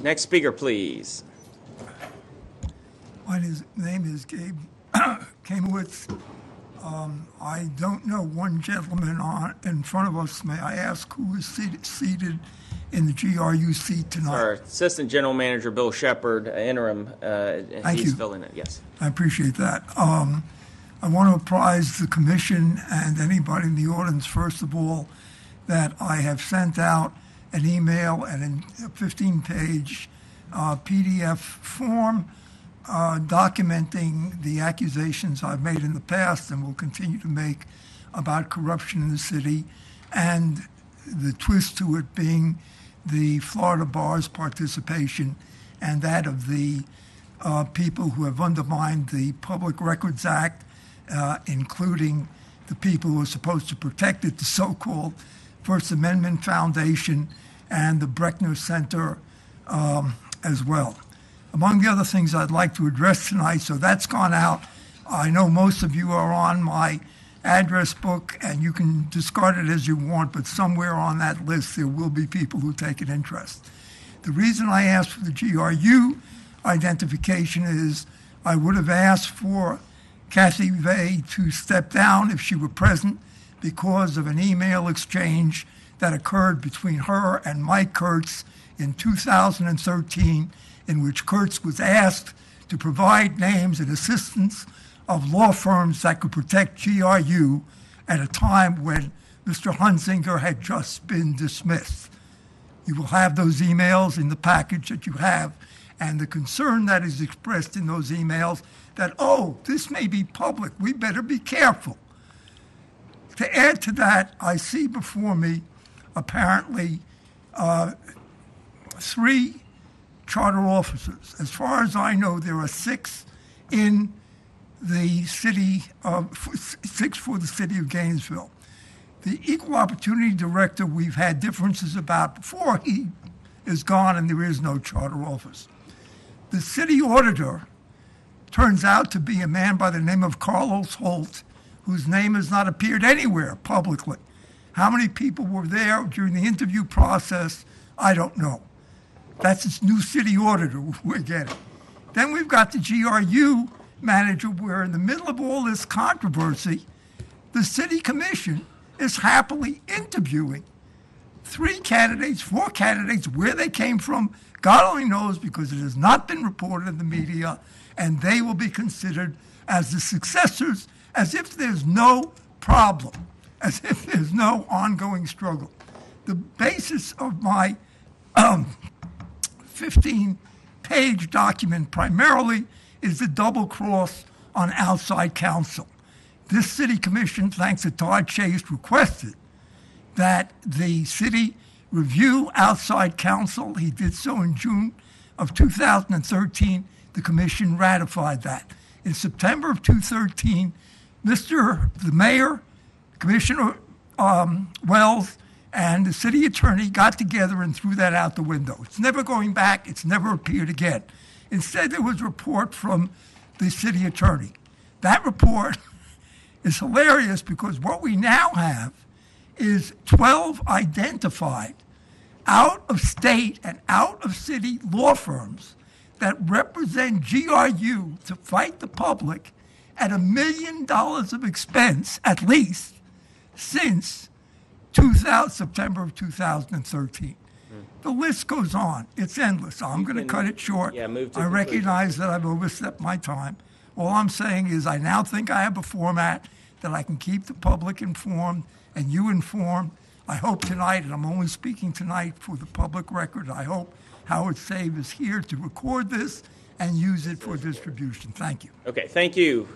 Next speaker, please. My name is Gabe Kaimawitz. Um, I don't know one gentleman on, in front of us. May I ask who is seated, seated in the GRU seat tonight? Our Assistant General Manager, Bill Shepard, uh, interim, uh, Thank he's you. filling it, yes. I appreciate that. Um, I want to apprise the commission and anybody in the audience, first of all, that I have sent out an email and a 15-page uh, PDF form uh, documenting the accusations I've made in the past and will continue to make about corruption in the city, and the twist to it being the Florida bar's participation and that of the uh, people who have undermined the Public Records Act, uh, including the people who are supposed to protect it, the so-called First Amendment Foundation and the Brechner Center um, as well. Among the other things I'd like to address tonight, so that's gone out. I know most of you are on my address book, and you can discard it as you want, but somewhere on that list there will be people who take an interest. The reason I asked for the GRU identification is I would have asked for Kathy Viehe to step down if she were present because of an email exchange that occurred between her and Mike Kurtz in 2013, in which Kurtz was asked to provide names and assistance of law firms that could protect GRU at a time when Mr. Hunzinger had just been dismissed. You will have those emails in the package that you have, and the concern that is expressed in those emails that, oh, this may be public, we better be careful. To add to that, I see before me apparently uh, three charter officers. As far as I know, there are six in the city of six for the city of Gainesville. The equal opportunity director we've had differences about before he is gone and there is no charter office. The city auditor turns out to be a man by the name of Carlos Holt, whose name has not appeared anywhere publicly. How many people were there during the interview process? I don't know. That's this new city auditor we're getting. Then we've got the GRU manager, where in the middle of all this controversy, the city commission is happily interviewing three candidates, four candidates, where they came from, God only knows because it has not been reported in the media, and they will be considered as the successors as if there's no problem, as if there's no ongoing struggle. The basis of my um, 15 page document primarily is the double cross on outside counsel. This city commission, thanks to Todd Chase, requested that the city review outside counsel. He did so in June of 2013. The commission ratified that. In September of 2013, Mr. the mayor, Commissioner um, Wells, and the city attorney got together and threw that out the window. It's never going back. It's never appeared again. Instead, there was a report from the city attorney. That report is hilarious because what we now have is 12 identified out of state and out of city law firms that represent GRU to fight the public at a million dollars of expense at least since 2000, September of 2013. The list goes on. It's endless. I'm going to cut it short. yeah, move to I conclusion. recognize that I've overstepped my time. All I'm saying is I now think I have a format that I can keep the public informed and you informed. I hope tonight, and I'm only speaking tonight for the public record, I hope Harold Saive is here to record this and use it for distribution. Thank you. Okay, thank you.